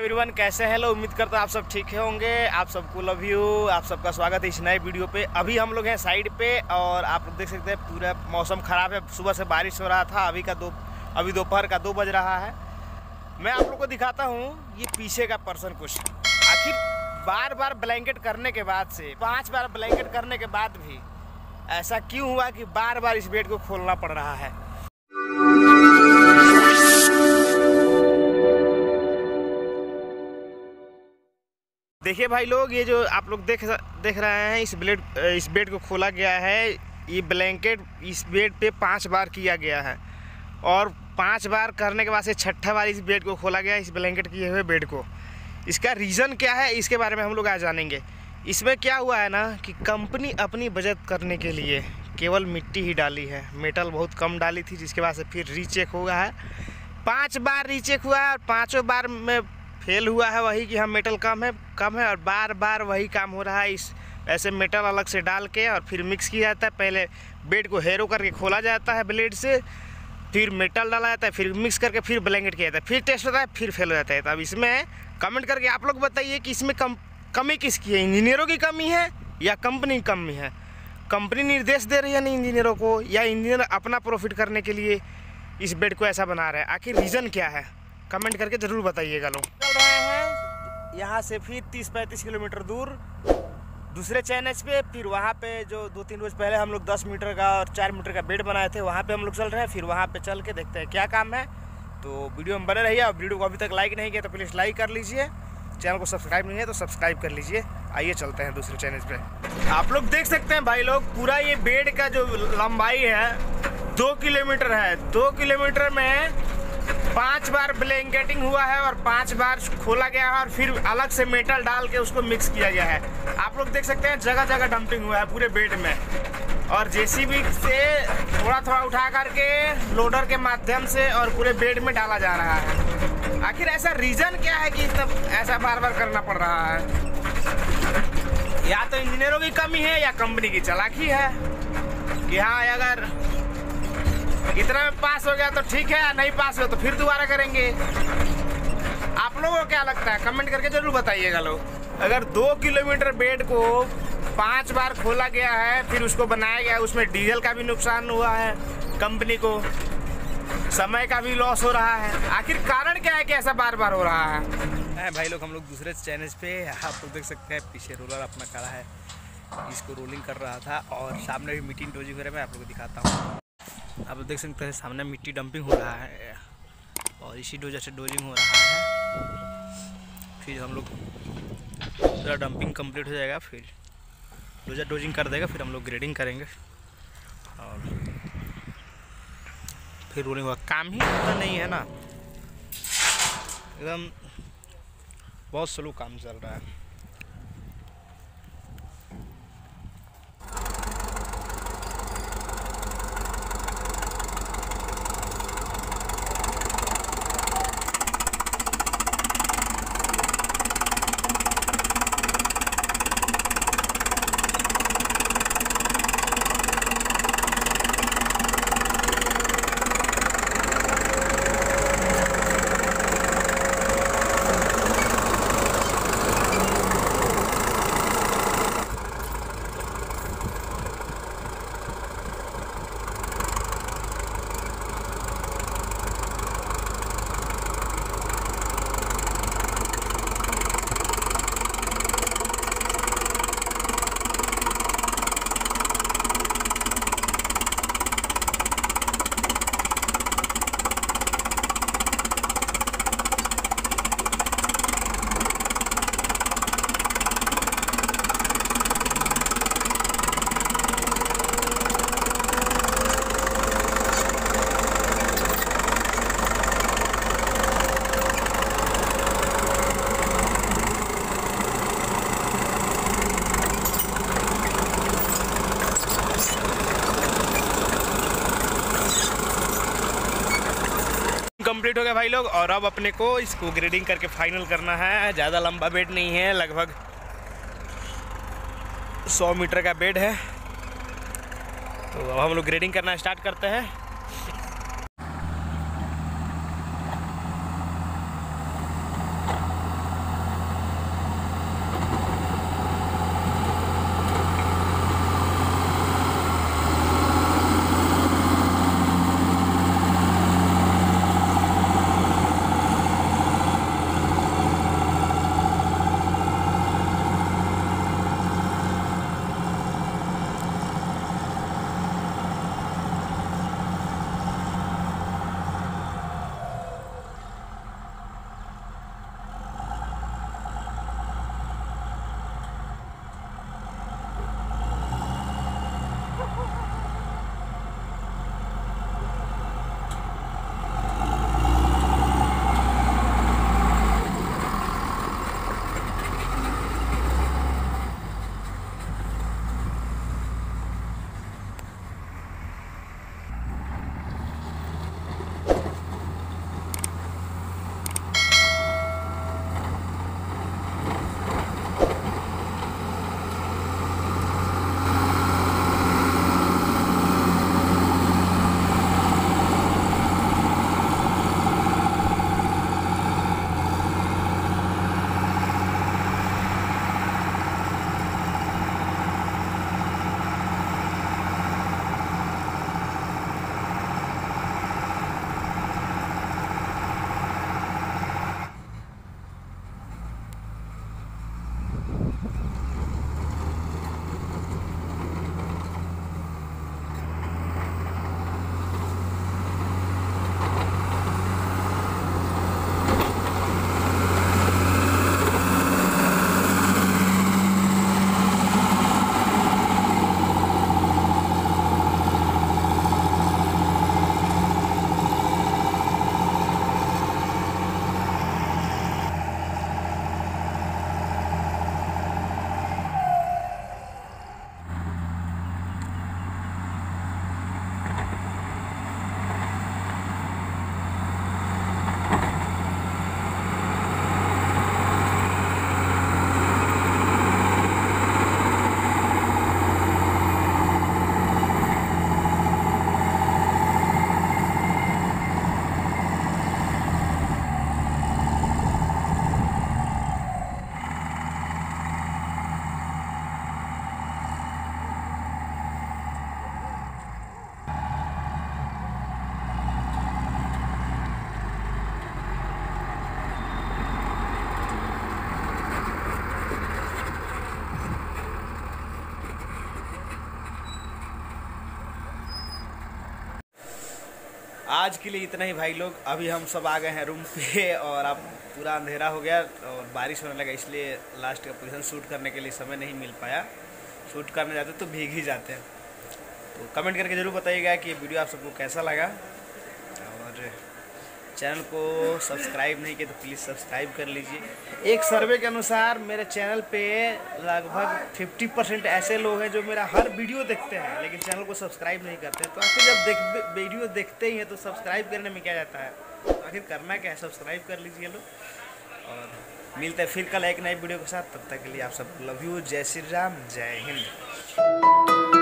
Everyone कैसे हैं लोग? उम्मीद करता हूँ आप सब ठीक होंगे। आप सबको लव यू आप सबका स्वागत है इस नए वीडियो पे। अभी हम लोग हैं साइड पे और आप लोग देख सकते हैं पूरा मौसम ख़राब है। सुबह से बारिश हो रहा था। अभी का दो, अभी दोपहर का दो बज रहा है। मैं आप लोग को दिखाता हूँ ये पीछे का पर्सन कुछ आखिर बार बार ब्लैंकेट करने के बाद से, पाँच बार ब्लैंकेट करने के बाद भी ऐसा क्यों हुआ कि बार बार इस बेड को खोलना पड़ रहा है? देखिए भाई लोग, ये जो आप लोग देख देख रहे हैं, इस ब्लेड, इस बेड को खोला गया है। ये ब्लैंकेट इस बेड पे पाँच बार किया गया है। और पाँच बार करने के बाद से छठा बार इस बेड को खोला गया इस ब्लैंकेट किए हुए बेड को। इसका रीज़न क्या है, इसके बारे में हम लोग आज जानेंगे। इसमें क्या हुआ है ना, कि कंपनी अपनी बचत करने के लिए केवल मिट्टी ही डाली है। मेटल बहुत कम डाली थी, जिसके बाद से फिर रीचेक हुआ है। पाँच बार रीचेक हुआ है और पाँचों बार में फेल हुआ है वही कि हम मेटल कम है कम है और बार बार वही काम हो रहा है इस, ऐसे मेटल अलग से डाल के और फिर मिक्स किया जाता है। पहले बेड को हेरो करके खोला जाता है ब्लेड से, फिर मेटल डाला जाता है, फिर मिक्स करके फिर ब्लैंकेट किया जाता है, फिर टेस्ट होता है, फिर फेल हो जाता है। तो अब इसमें कमेंट करके आप लोग बताइए कि इसमें कम, कमी किसकी है इंजीनियरों की कमी है या कंपनी की कमी है? कंपनी निर्देश दे रही है नहीं इंजीनियरों को या इंजीनियर अपना प्रॉफिट करने के लिए इस बेड को ऐसा बना रहे हैं? आखिर रीज़न क्या है? कमेंट करके ज़रूर बताइएगा लोग। चल रहे हैं। यहाँ से फिर 30-35 किलोमीटर दूर। दूसरे चैनज पे, फिर वहाँ पे जो दो तीन रोज पहले हम लोग 10 मीटर का और 4 मीटर का बेड बनाए थे, वहाँ पे हम लोग चल रहे हैं। फिर वहाँ पे चल के देखते हैं क्या काम है। तो वीडियो में बने रहिए और वीडियो को अभी तक लाइक नहीं किया तो प्लीज़ लाइक कर लीजिए। चैनल को सब्सक्राइब नहीं है तो सब्सक्राइब कर लीजिए। आइए चलते हैं दूसरे चैनल पे। आप लोग देख सकते हैं भाई लोग, पूरा ये बेड का जो लंबाई है, दो किलोमीटर है। दो किलोमीटर में पाँच बार ब्लैंकेटिंग हुआ है और पाँच बार खोला गया है और फिर अलग से मेटल डाल के उसको मिक्स किया गया है। आप लोग देख सकते हैं जगह जगह डंपिंग हुआ है पूरे बेड में। और जेसीबी से थोड़ा थोड़ा उठा करके लोडर के माध्यम से और पूरे बेड में डाला जा रहा है। आखिर ऐसा रीजन क्या है कि इतना ऐसा बार बार करना पड़ रहा है? या तो इंजीनियरों की कमी है या कंपनी की चलाकी है। कि हाँ अगर इतना में पास हो गया तो ठीक है, नहीं पास हो तो फिर दोबारा करेंगे। आप लोगों को क्या लगता है? कमेंट करके ज़रूर बताइएगा लोग। अगर दो किलोमीटर बेड को पाँच बार खोला गया है, फिर उसको बनाया गया उसमें डीजल का भी नुकसान हुआ है, कंपनी को, समय का भी लॉस हो रहा है। आखिर कारण क्या है कि ऐसा बार बार हो रहा है? भाई लोग, हम लोग दूसरे चैनल पे, आप लोग देख सकते हैं, पीछे रोलर अपना खड़ा है। इसको रोलिंग कर रहा था और सामने भी मीटिंग डोजिंग वगैरह मैं आप लोग को दिखाता हूँ। आप देख सकते हैं सामने मिट्टी डंपिंग हो रहा है और इसी डोजर से डोजिंग हो रहा है। फिर हम लोग पूरा डंपिंग कंप्लीट हो जाएगा, फिर डोजर डोजिंग कर देगा, फिर हम लोग ग्रेडिंग करेंगे। और फिर रोलिंग होगा काम ही इतना नहीं है ना। एकदम बहुत स्लो काम चल रहा है। गया भाई लोग, और अब अपने को इसको ग्रेडिंग करके फाइनल करना है। ज़्यादा लंबा बेड नहीं है, लगभग 100 मीटर का बेड है। तो अब हम लोग ग्रेडिंग करना स्टार्ट करते हैं। आज के लिए इतना ही भाई लोग, अभी हम सब आ गए हैं रूम पे और अब पूरा अंधेरा हो गया और बारिश होने लगा, इसलिए लास्ट का पोजिशन शूट करने के लिए समय नहीं मिल पाया। शूट करने जाते तो भीग ही जाते हैं। तो कमेंट करके ज़रूर बताइएगा कि ये वीडियो आप सबको कैसा लगा। और चैनल को सब्सक्राइब नहीं किया तो प्लीज़ सब्सक्राइब कर लीजिए। एक सर्वे के अनुसार मेरे चैनल पे लगभग 50 परसेंट ऐसे लोग हैं जो मेरा हर वीडियो देखते हैं, लेकिन चैनल को सब्सक्राइब नहीं करते। तो आखिर जब देख, वीडियो देखते ही हैं तो सब्सक्राइब करने में क्या जाता है? तो आखिर करना क्या है? सब्सक्राइब कर लीजिए लोग। और मिलते हैं फिर कल एक नए वीडियो के साथ। तब तक के लिए आप सब लव यू। जय श्री राम। जय हिंद।